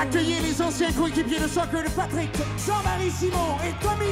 Accueillez les anciens coéquipiers de soccer de Patrick, Jean-Marie Simon et Tommy